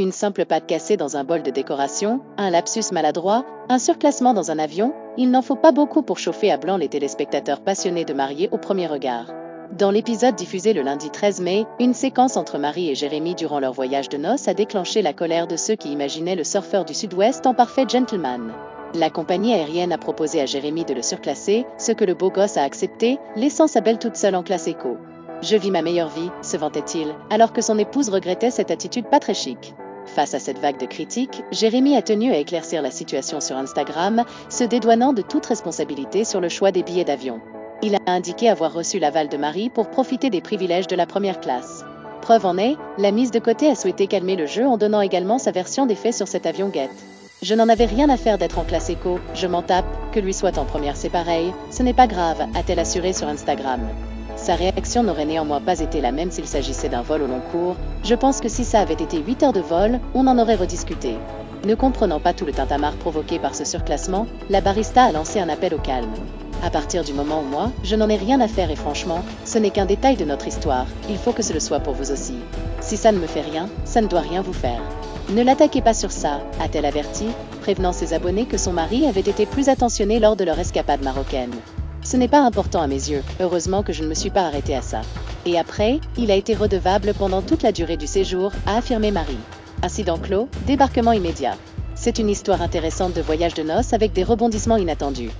Une simple pâte cassée dans un bol de décoration, un lapsus maladroit, un surclassement dans un avion, il n'en faut pas beaucoup pour chauffer à blanc les téléspectateurs passionnés de mariés au premier regard. Dans l'épisode diffusé le lundi 13 mai, une séquence entre Marie et Jérémy durant leur voyage de noces a déclenché la colère de ceux qui imaginaient le surfeur du Sud-Ouest en parfait gentleman. La compagnie aérienne a proposé à Jérémy de le surclasser, ce que le beau gosse a accepté, laissant sa belle toute seule en classe éco. Je vis ma meilleure vie, se vantait-il, alors que son épouse regrettait cette attitude pas très chic. Face à cette vague de critiques, Jérémy a tenu à éclaircir la situation sur Instagram, se dédouanant de toute responsabilité sur le choix des billets d'avion. Il a indiqué avoir reçu l'aval de Marie pour profiter des privilèges de la première classe. Preuve en est, la mise de côté a souhaité calmer le jeu en donnant également sa version des faits sur cet avion guette. Je n'en avais rien à faire d'être en classe éco, je m'en tape, que lui soit en première c'est pareil, ce n'est pas grave, a-t-elle assuré sur Instagram. Sa réaction n'aurait néanmoins pas été la même s'il s'agissait d'un vol au long cours, je pense que si ça avait été 8 heures de vol, on en aurait rediscuté. Ne comprenant pas tout le tintamarre provoqué par ce surclassement, la barista a lancé un appel au calme. À partir du moment où moi, je n'en ai rien à faire et franchement, ce n'est qu'un détail de notre histoire, il faut que ce le soit pour vous aussi. Si ça ne me fait rien, ça ne doit rien vous faire. Ne l'attaquez pas sur ça, a-t-elle averti, prévenant ses abonnés que son mari avait été plus attentionné lors de leur escapade marocaine. Ce n'est pas important à mes yeux, heureusement que je ne me suis pas arrêtée à ça. Et après, il a été redevable pendant toute la durée du séjour, a affirmé Marie. Incident clos, débarquement immédiat. C'est une histoire intéressante de voyage de noces avec des rebondissements inattendus.